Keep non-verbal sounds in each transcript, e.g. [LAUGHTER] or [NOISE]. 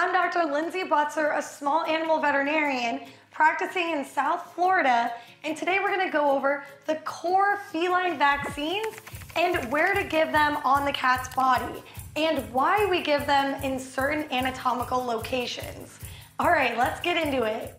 I'm Dr. Lindsay Butzer, a small animal veterinarian practicing in South Florida, and today we're gonna go over the core feline vaccines and where to give them on the cat's body and why we give them in certain anatomical locations. All right, let's get into it.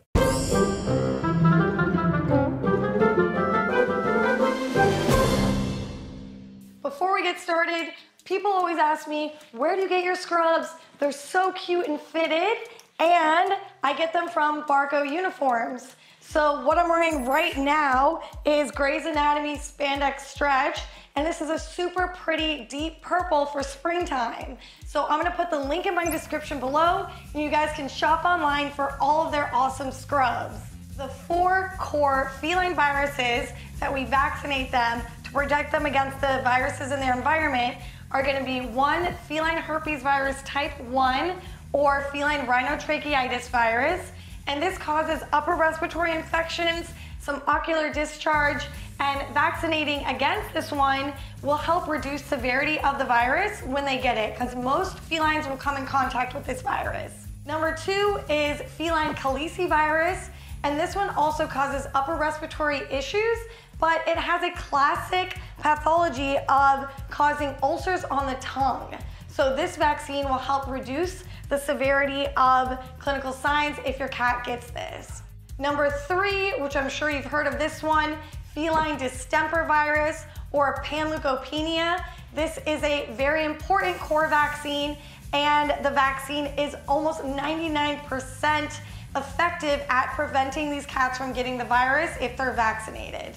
Before we get started, people always ask me, where do you get your scrubs? They're so cute and fitted, and I get them from Barco Uniforms. So what I'm wearing right now is Grey's Anatomy Spandex Stretch, and this is a super pretty deep purple for springtime. So I'm gonna put the link in my description below, and you guys can shop online for all of their awesome scrubs. The four core feline viruses that we vaccinate them to protect them against the viruses in their environment are gonna be one, feline herpes virus type one, or feline rhinotracheitis virus. And this causes upper respiratory infections, some ocular discharge, and vaccinating against this one will help reduce severity of the virus when they get it, because most felines will come in contact with this virus. Number two is feline calicivirus, and this one also causes upper respiratory issues but it has a classic pathology of causing ulcers on the tongue. So this vaccine will help reduce the severity of clinical signs if your cat gets this. Number three, which I'm sure you've heard of this one, feline distemper virus or panleukopenia. This is a very important core vaccine and the vaccine is almost 99% effective at preventing these cats from getting the virus if they're vaccinated.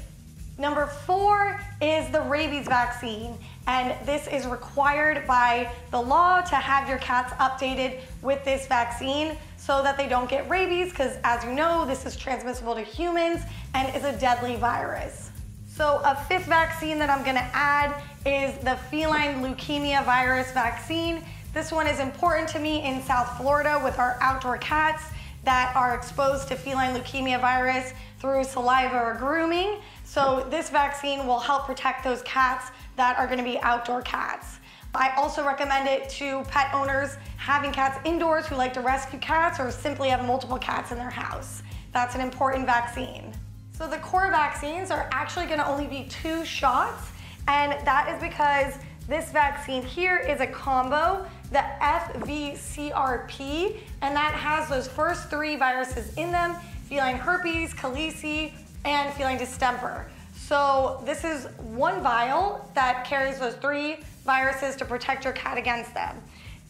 Number four is the rabies vaccine. And this is required by the law to have your cats updated with this vaccine so that they don't get rabies, because as you know, this is transmissible to humans and is a deadly virus. So a fifth vaccine that I'm gonna add is the feline leukemia virus vaccine. This one is important to me in South Florida with our outdoor cats that are exposed to feline leukemia virus through saliva or grooming. So this vaccine will help protect those cats that are gonna be outdoor cats. I also recommend it to pet owners having cats indoors who like to rescue cats or simply have multiple cats in their house. That's an important vaccine. So the core vaccines are actually gonna only be two shots, and that is because this vaccine here is a combo, the FVCRP, and that has those first three viruses in them, feline herpes, calici, and feline distemper. So this is one vial that carries those three viruses to protect your cat against them.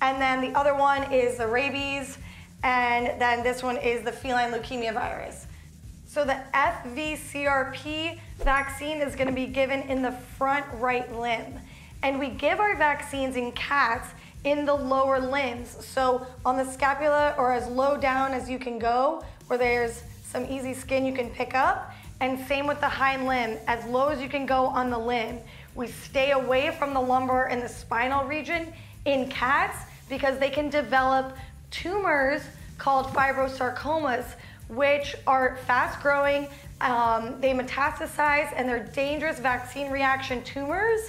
And then the other one is the rabies, and then this one is the feline leukemia virus. So the FVCRP vaccine is gonna be given in the front right limb. And we give our vaccines in cats in the lower limbs. So on the scapula or as low down as you can go, where there's some easy skin you can pick up. And same with the hind limb, as low as you can go on the limb. We stay away from the lumbar and the spinal region in cats because they can develop tumors called fibrosarcomas, which are fast growing, um, they metastasize, and they're dangerous vaccine reaction tumors.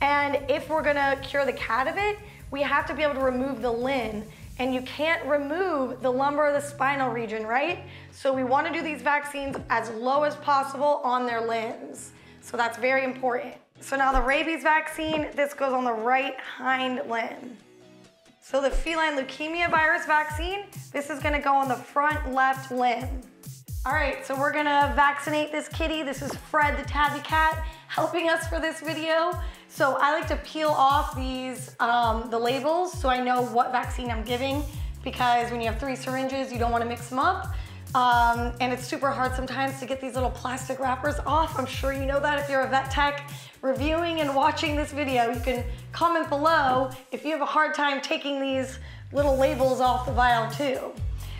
And if we're gonna cure the cat of it, we have to be able to remove the limb and you can't remove the lumbar or the spinal region, right? So we wanna do these vaccines as low as possible on their limbs. So that's very important. So now the rabies vaccine, this goes on the right hind limb. So the feline leukemia virus vaccine, this is gonna go on the front left limb. All right, so we're gonna vaccinate this kitty. This is Fred the tabby cat [LAUGHS] helping us for this video. So I like to peel off these, um, the labels so I know what vaccine I'm giving because when you have three syringes, you don't wanna mix them up. Um, and it's super hard sometimes to get these little plastic wrappers off. I'm sure you know that if you're a vet tech reviewing and watching this video. You can comment below if you have a hard time taking these little labels off the vial too.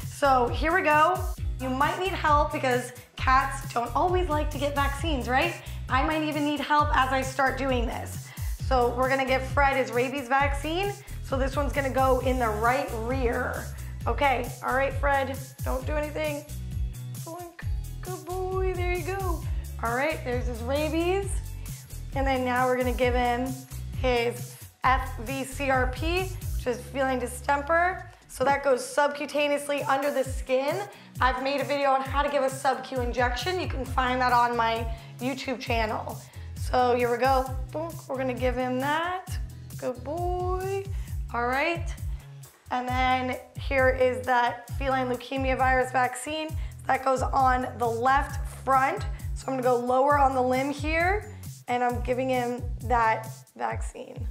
So here we go. You might need help because cats don't always like to get vaccines, right? I might even need help as I start doing this. So we're gonna give Fred his rabies vaccine. So this one's gonna go in the right rear. Okay, all right, Fred, don't do anything. Good boy, there you go. All right, there's his rabies. And then now we're gonna give him his FVCRP, which is feline distemper. So that goes subcutaneously under the skin. I've made a video on how to give a sub-Q injection. You can find that on my YouTube channel. So here we go. We're gonna give him that. Good boy. All right. And then here is that feline leukemia virus vaccine. That goes on the left front. So I'm gonna go lower on the limb here and I'm giving him that vaccine.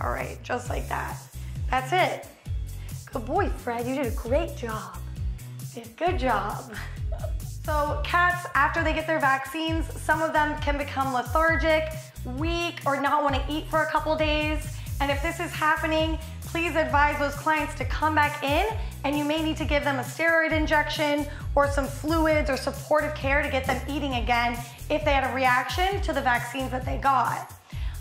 All right, just like that. That's it. Good boy, Fred, you did a great job. Did a good job. [LAUGHS] So cats, after they get their vaccines, some of them can become lethargic, weak, or not wanna eat for a couple days. And if this is happening, please advise those clients to come back in and you may need to give them a steroid injection or some fluids or supportive care to get them eating again if they had a reaction to the vaccines that they got.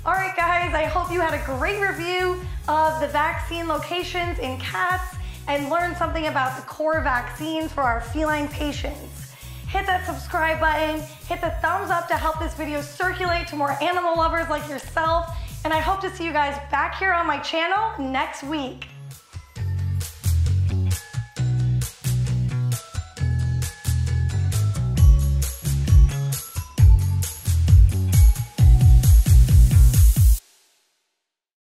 All right, guys, I hope you had a great review of the vaccine locations in cats and learned something about the core vaccines for our feline patients. Hit that subscribe button, hit the thumbs up to help this video circulate to more animal lovers like yourself, and I hope to see you guys back here on my channel next week.